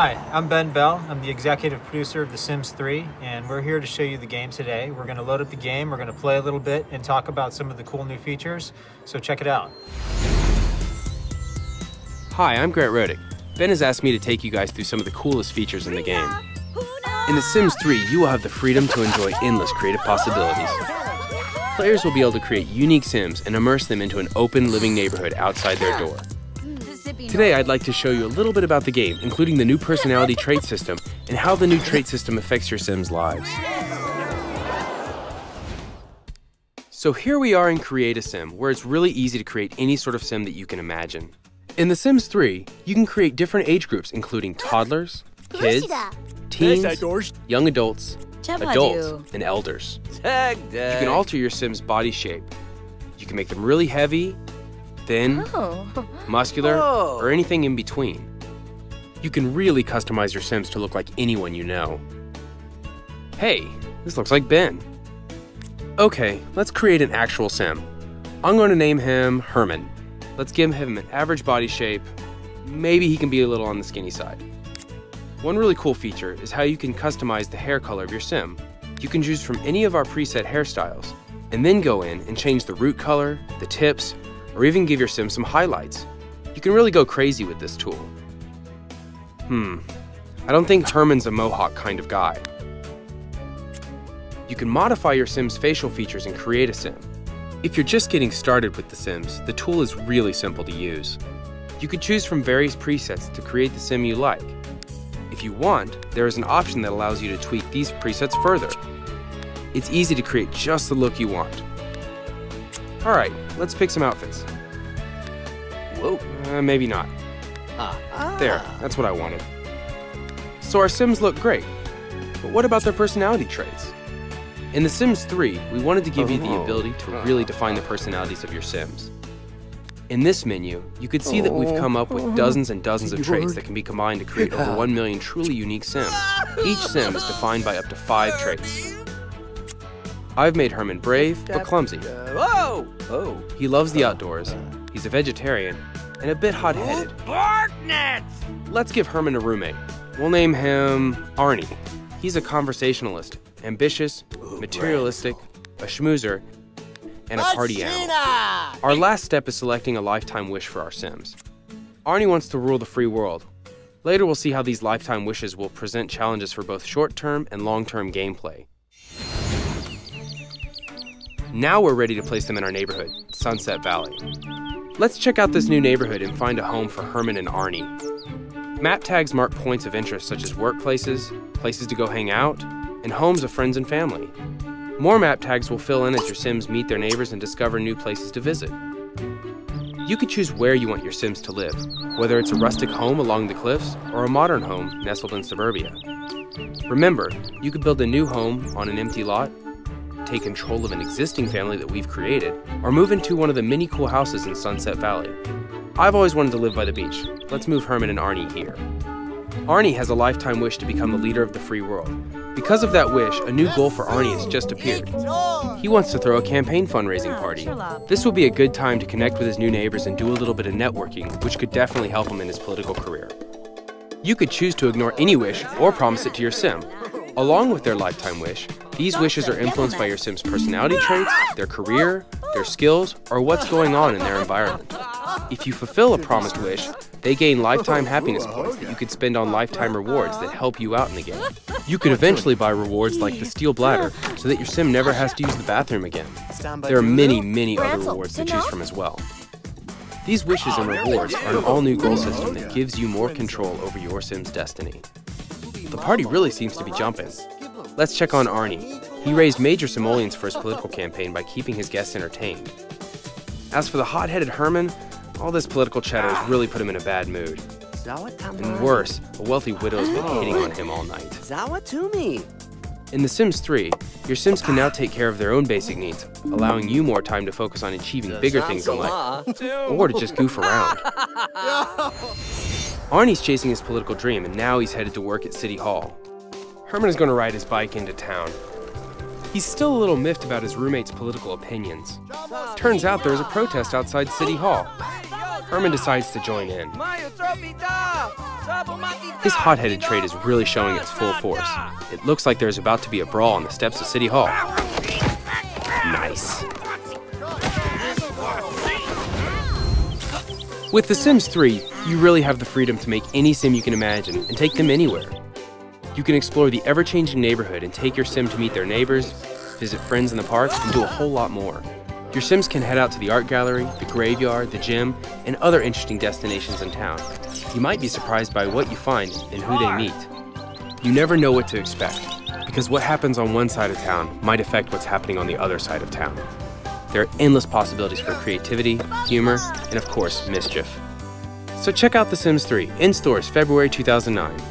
Hi, I'm Ben Bell. I'm the executive producer of The Sims 3, and we're here to show you the game today. We're going to load up the game, we're going to play a little bit, and talk about some of the cool new features. So check it out. Hi, I'm Grant Rodiek. Ben has asked me to take you guys through some of the coolest features in the game. In The Sims 3, you will have the freedom to enjoy endless creative possibilities. Players will be able to create unique Sims and immerse them into an open living neighborhood outside their door. Today, I'd like to show you a little bit about the game, including the new personality trait system and how the new trait system affects your Sims' lives. So here we are in Create a Sim, where it's really easy to create any sort of Sim that you can imagine. In The Sims 3, you can create different age groups, including toddlers, kids, teens, young adults, adults, and elders. You can alter your Sim's body shape. You can make them really heavy, thin, oh. muscular, oh. or anything in between. You can really customize your Sims to look like anyone you know. Hey, this looks like Ben. Okay, let's create an actual Sim. I'm going to name him Herman. Let's give him an average body shape. Maybe he can be a little on the skinny side. One really cool feature is how you can customize the hair color of your sim. You can choose from any of our preset hairstyles, and then go in and change the root color, the tips, or even give your sim some highlights. You can really go crazy with this tool. Hmm, I don't think Herman's a mohawk kind of guy. You can modify your sim's facial features and create a sim. If you're just getting started with The Sims, the tool is really simple to use. You can choose from various presets to create the sim you like. If you want, there is an option that allows you to tweak these presets further. It's easy to create just the look you want. Alright, let's pick some outfits. Whoa. Uh, maybe not. Ah. There, that's what I wanted. So our Sims look great, but what about their personality traits? In The Sims 3, we wanted to give you the Oh. ability to really define the personalities of your Sims. In this menu, you could see that we've come up with dozens and dozens of traits that can be combined to create over 1 million truly unique Sims. Each Sim is defined by up to 5 traits. I've made Herman brave, but clumsy. Whoa! Oh. He loves the outdoors, he's a vegetarian, and a bit hot-headed. Let's give Herman a roommate. We'll name him Arnie. He's a conversationalist, ambitious, materialistic, a schmoozer, and a party animal. Our last step is selecting a lifetime wish for our Sims. Arnie wants to rule the free world. Later, we'll see how these lifetime wishes will present challenges for both short term and long term gameplay. Now we're ready to place them in our neighborhood, Sunset Valley. Let's check out this new neighborhood and find a home for Herman and Arnie. Map tags mark points of interest such as workplaces, places to go hang out, and homes of friends and family. More map tags will fill in as your Sims meet their neighbors and discover new places to visit. You can choose where you want your Sims to live, whether it's a rustic home along the cliffs or a modern home nestled in suburbia. Remember, you could build a new home on an empty lot, take control of an existing family that we've created, or move into one of the many cool houses in Sunset Valley. I've always wanted to live by the beach. Let's move Herman and Arnie here. Arnie has a lifetime wish to become the leader of the free world. Because of that wish, a new goal for Arnie has just appeared. He wants to throw a campaign fundraising ah, party. This will be a good time to connect with his new neighbors and do a little bit of networking, which could definitely help him in his political career. You could choose to ignore any wish or promise it to your sim. Along with their lifetime wish, these wishes are influenced by your sim's personality traits, their career, their skills, or what's going on in their environment. If you fulfill a promised wish, they gain lifetime happiness points that you could spend on lifetime rewards that help you out in the game. You could eventually buy rewards like the steel bladder so that your sim never has to use the bathroom again. There are many, many other rewards to choose from as well. These wishes and rewards are an all new goal system that gives you more control over your sim's destiny. The party really seems to be jumping. Let's check on Arnie. He raised major simoleons for his political campaign by keeping his guests entertained. As for the hot headed Herman, all this political chatter has really put him in a bad mood. And worse, a wealthy widow has been hitting on him all night. Zawa to me. In The Sims 3, your Sims can now take care of their own basic needs, allowing you more time to focus on achieving bigger things in life, or to just goof around. Arnie's chasing his political dream, and now he's headed to work at City Hall. Herman is going to ride his bike into town. He's still a little miffed about his roommate's political opinions. Turns out there is a protest outside City Hall. Herman decides to join in. His hot-headed trait is really showing its full force. It looks like there's about to be a brawl on the steps of City Hall. Nice. With The Sims 3, you really have the freedom to make any sim you can imagine and take them anywhere. You can explore the ever-changing neighborhood and take your sim to meet their neighbors, visit friends in the park, and do a whole lot more. Your sims can head out to the art gallery, the graveyard, the gym, and other interesting destinations in town. You might be surprised by what you find and who they meet. You never know what to expect, because what happens on one side of town might affect what's happening on the other side of town. There are endless possibilities for creativity, humor, and of course, mischief. So check out The Sims 3 in stores February 2009.